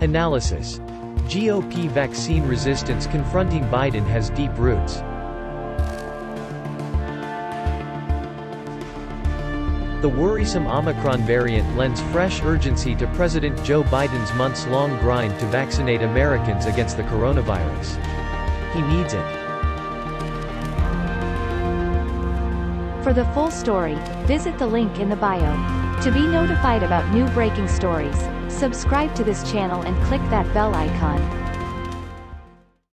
Analysis. GOP vaccine resistance confronting Biden has deep roots. The worrisome Omicron variant lends fresh urgency to President Joe Biden's months-long grind to vaccinate Americans against the coronavirus. He needs it. For the full story, visit the link in the bio. To be notified about new breaking stories, subscribe to this channel and click that bell icon.